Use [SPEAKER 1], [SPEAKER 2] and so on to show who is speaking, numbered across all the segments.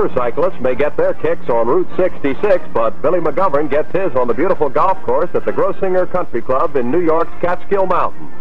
[SPEAKER 1] Motorcyclists may get their kicks on Route 66, but Billy McGovern gets his on the beautiful golf course at the Grossinger Country Club in New York's Catskill Mountains.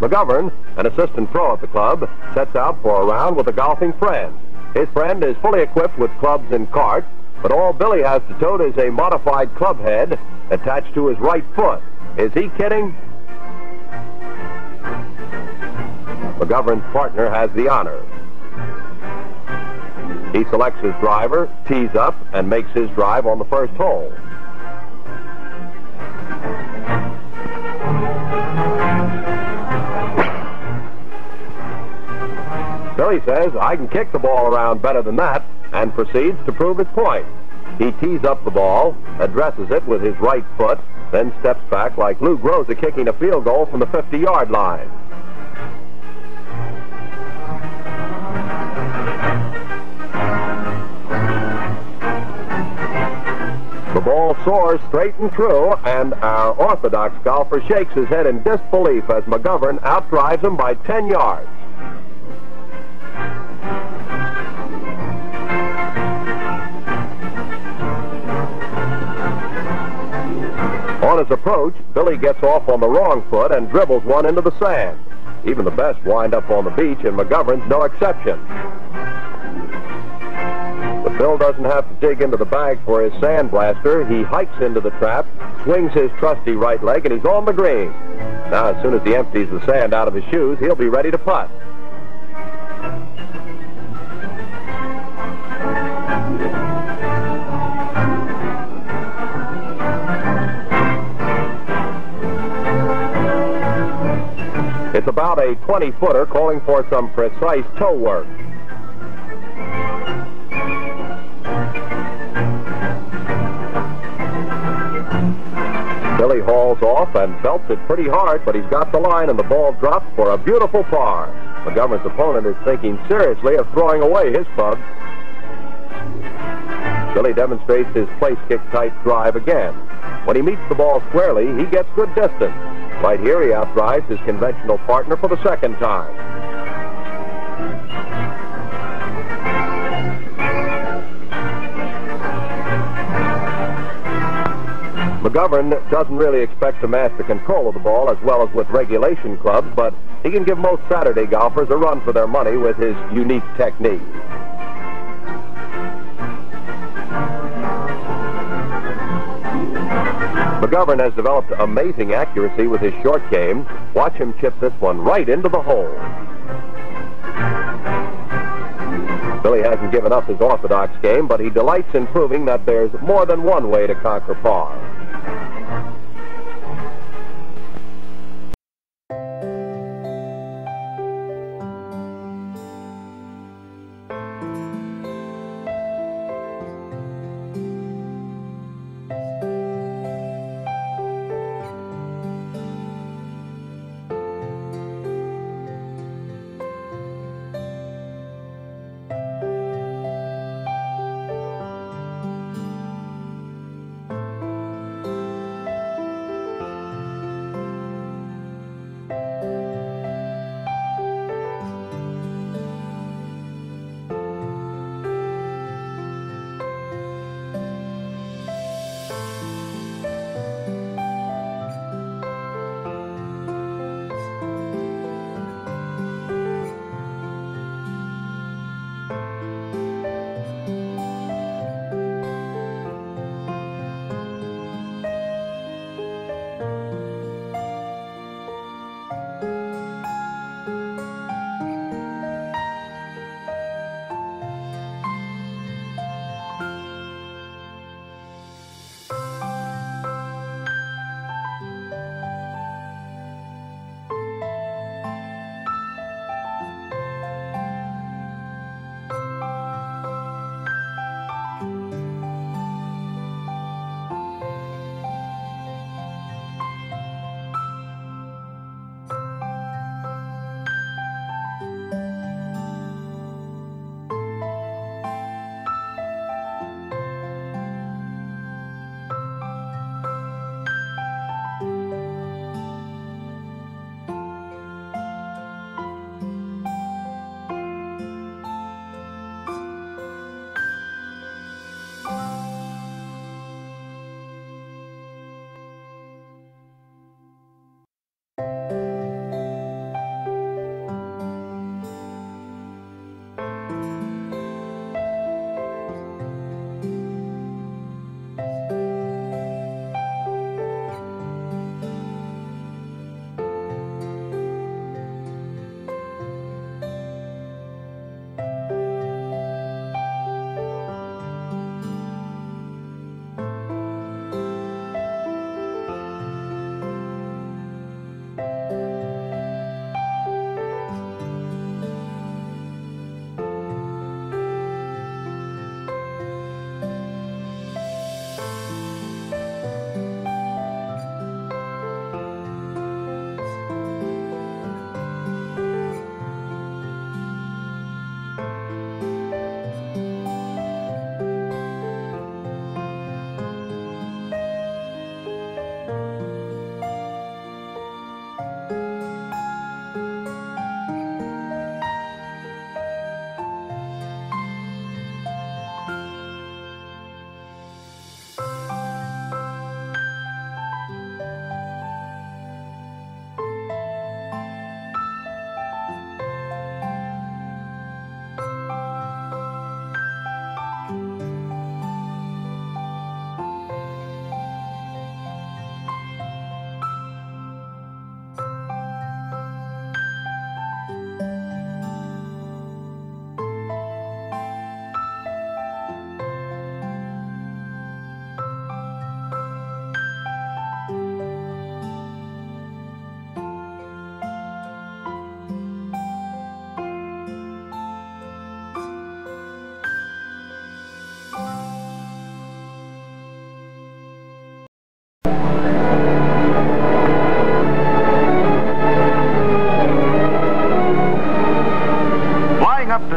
[SPEAKER 1] McGovern, an assistant pro at the club, sets out for a round with a golfing friend. His friend is fully equipped with clubs and cart, but all Billy has to tote is a modified club head attached to his right foot. Is he kidding? McGovern's partner has the honor. He selects his driver, tees up, and makes his drive on the first hole. Billy says, I can kick the ball around better than that, and proceeds to prove his point. He tees up the ball, addresses it with his right foot, then steps back like Lou Groza kicking a field goal from the 50-yard line. Ball soars straight and true, and our orthodox golfer shakes his head in disbelief as McGovern outdrives him by 10 yards. On his approach, Billy gets off on the wrong foot and dribbles one into the sand. Even the best wind up on the beach, and McGovern's no exception. Bill doesn't have to dig into the bag for his sandblaster. He hikes into the trap, swings his trusty right leg, and he's on the green. Now, as soon as he empties the sand out of his shoes, he'll be ready to putt. It's about a 20-footer calling for some precise toe work. Hauls off and belts it pretty hard, but he's got the line and the ball drops for a beautiful par. McGovern's opponent is thinking seriously of throwing away his club. Billy demonstrates his place kick type drive again. When he meets the ball squarely, he gets good distance. Right here, he outdrives his conventional partner for the second time. McGovern doesn't really expect to master control of the ball as well as with regulation clubs, but he can give most Saturday golfers a run for their money with his unique technique. McGovern has developed amazing accuracy with his short game. Watch him chip this one right into the hole. Billy hasn't given up his orthodox game, but he delights in proving that there's more than one way to conquer par.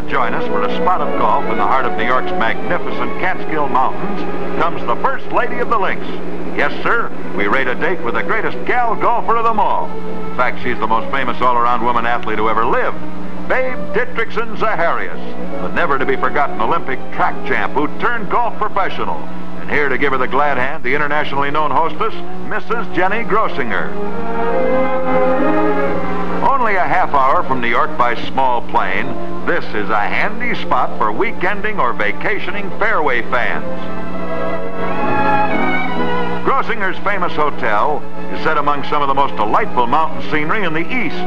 [SPEAKER 2] To join us for a spot of golf in the heart of New York's magnificent Catskill Mountains comes the First Lady of the Links. Yes, sir, we rate a date with the greatest gal golfer of them all. In fact, she's the most famous all-around woman athlete who ever lived. Babe Didrikson Zaharias, the never-to-be-forgotten Olympic track champ who turned golf professional. And here to give her the glad hand, the internationally known hostess, Mrs. Jennie Grossinger. Only a half hour from New York by small plane, this is a handy spot for weekending or vacationing fairway fans. Grossinger's famous hotel is set among some of the most delightful mountain scenery in the East.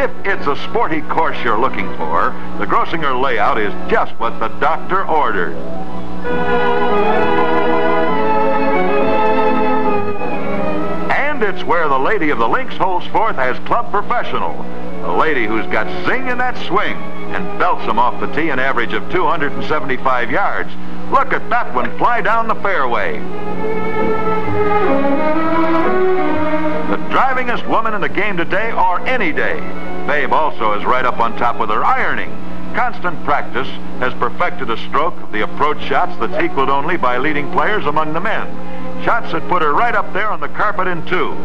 [SPEAKER 2] If it's a sporty course you're looking for, the Grossinger layout is just what the doctor ordered. It's where the lady of the links holds forth as club professional. A lady who's got zing in that swing and belts them off the tee an average of 275 yards. Look at that one fly down the fairway. The drivingest woman in the game today or any day. Babe also is right up on top with her ironing. Constant practice has perfected a stroke of the approach shots that's equaled only by leading players among the men. Shots that put her right up there on the carpet in two.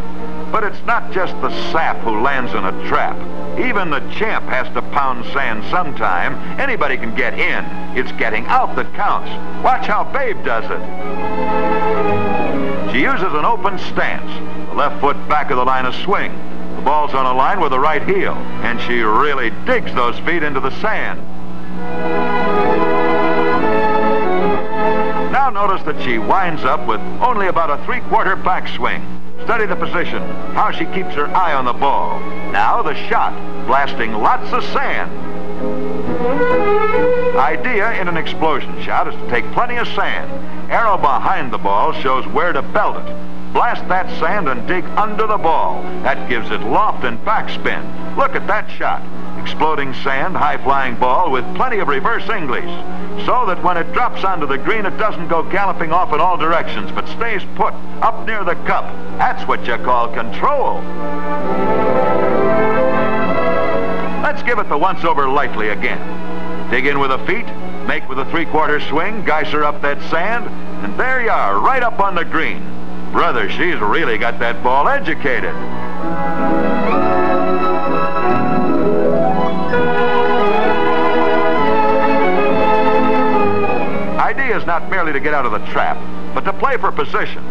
[SPEAKER 2] But it's not just the sap who lands in a trap. Even the champ has to pound sand sometime. Anybody can get in. It's getting out that counts. Watch how Babe does it. She uses an open stance. The left foot back of the line of swing. The ball's on a line with the right heel. And she really digs those feet into the sand. Now notice that she winds up with only about a three-quarter backswing. Study the position, how she keeps her eye on the ball. Now the shot, blasting lots of sand. Idea in an explosion shot is to take plenty of sand. Arrow behind the ball shows where to belt it. Blast that sand and dig under the ball. That gives it loft and backspin. Look at that shot. Exploding sand, high-flying ball with plenty of reverse English. So that when it drops onto the green, it doesn't go galloping off in all directions, but stays put up near the cup. That's what you call control. Let's give it the once-over lightly again. Dig in with the feet, make with a three-quarter swing, geyser up that sand, and there you are, right up on the green. Brother, she's really got that ball educated. Is not merely to get out of the trap, but to play for position.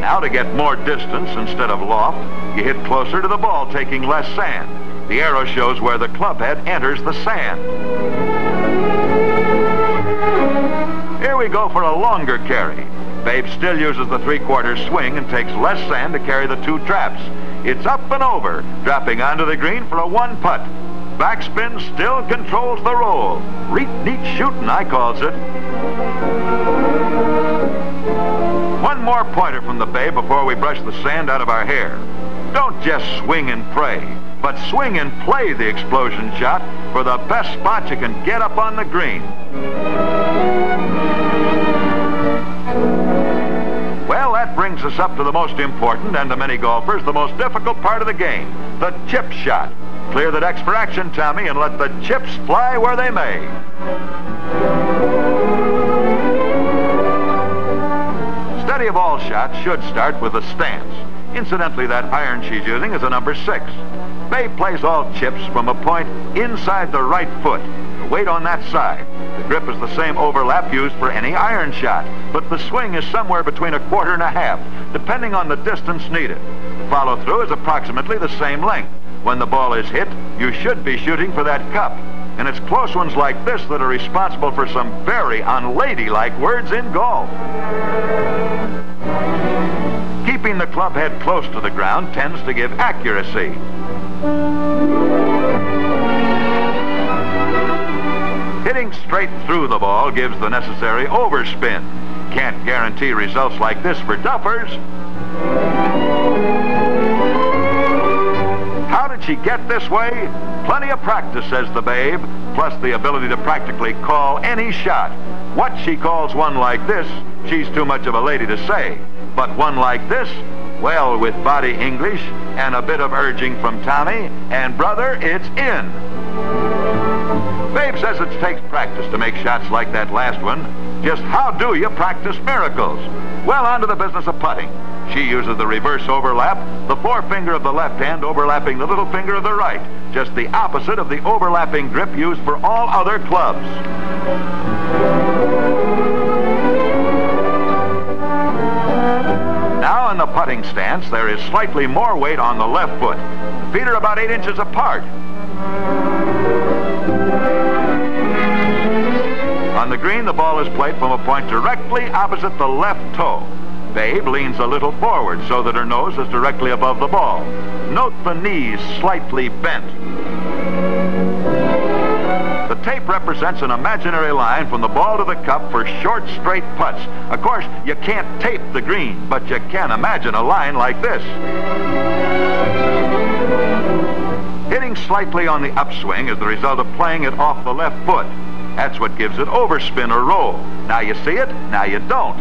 [SPEAKER 2] Now to get more distance instead of loft, you hit closer to the ball, taking less sand. The arrow shows where the club head enters the sand. Here we go for a longer carry. Babe still uses the three-quarter swing and takes less sand to carry the two traps. It's up and over, dropping onto the green for a one putt. Backspin still controls the roll. Reet neat shooting, I calls it. One more pointer from the Babe before we brush the sand out of our hair. Don't just swing and pray, but swing and play the explosion shot for the best spot you can get up on the green. Well, that brings us up to the most important and to many golfers, the most difficult part of the game, the chip shot. Clear the decks for action, Tommy, and let the chips fly where they may. Study of all shots should start with a stance. Incidentally, that iron she's using is a number six. Babe plays all chips from a point inside the right foot. The weight on that side. The grip is the same overlap used for any iron shot, but the swing is somewhere between a quarter and a half, depending on the distance needed. Follow-through is approximately the same length. When the ball is hit, you should be shooting for that cup. And it's close ones like this that are responsible for some very unladylike words in golf. Keeping the club head close to the ground tends to give accuracy. Hitting straight through the ball gives the necessary overspin. Can't guarantee results like this for duffers. She get this way? Plenty of practice, says the babe, plus the ability to practically call any shot. What she calls one like this, she's too much of a lady to say. But one like this, well, with body English and a bit of urging from Tommy, and brother, it's in. Babe says it takes practice to make shots like that last one. Just how do you practice miracles? Well, on to the business of putting. She uses the reverse overlap, the forefinger of the left hand overlapping the little finger of the right, just the opposite of the overlapping grip used for all other clubs. Now in the putting stance, there is slightly more weight on the left foot. Feet are about eight inches apart. On the green, the ball is played from a point directly opposite the left toe. Babe leans a little forward so that her nose is directly above the ball. Note the knees slightly bent. The tape represents an imaginary line from the ball to the cup for short, straight putts. Of course, you can't tape the green, but you can imagine a line like this. Hitting slightly on the upswing is the result of playing it off the left foot. That's what gives it overspin or roll. Now you see it, now you don't.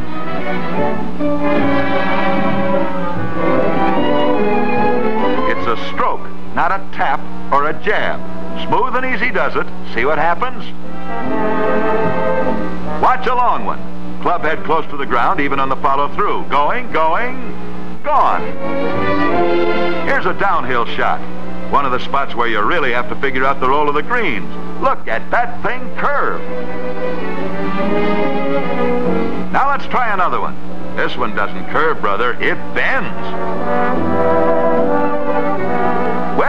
[SPEAKER 2] It's a stroke, not a tap or a jab. Smooth and easy does it. See what happens? Watch a long one. Club head close to the ground, even on the follow through. Going, going, gone. Here's a downhill shot. One of the spots where you really have to figure out the roll of the greens. Look at that thing curve. Now let's try another one. This one doesn't curve, brother. It bends.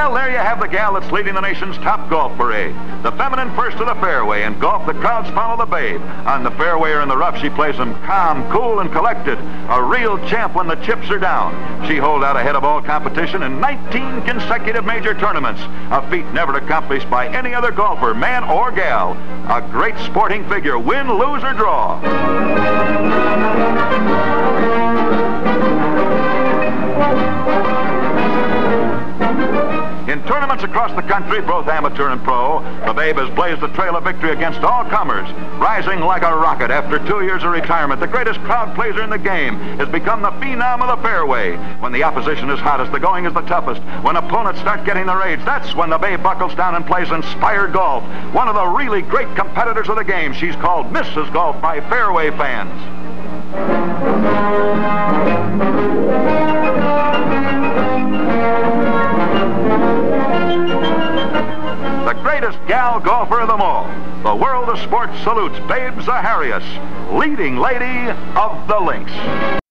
[SPEAKER 2] Well, there you have the gal that's leading the nation's top golf parade. The feminine first to the fairway. In golf, the crowds follow the babe. On the fairway or in the rough, she plays them calm, cool, and collected. A real champ when the chips are down. She holed out ahead of all competition in 19 consecutive major tournaments. A feat never accomplished by any other golfer, man or gal. A great sporting figure, win, lose, or draw. Tournaments across the country, both amateur and pro, the Babe has blazed the trail of victory against all comers. Rising like a rocket after two years of retirement, the greatest crowd pleaser in the game has become the phenom of the fairway. When the opposition is hottest, the going is the toughest. When opponents start getting the rage, that's when the Babe buckles down and plays inspired golf. One of the really great competitors of the game. She's called Mrs. Golf by fairway fans. The greatest gal golfer of them all. The world of sports salutes Babe Zaharias, leading lady of the links.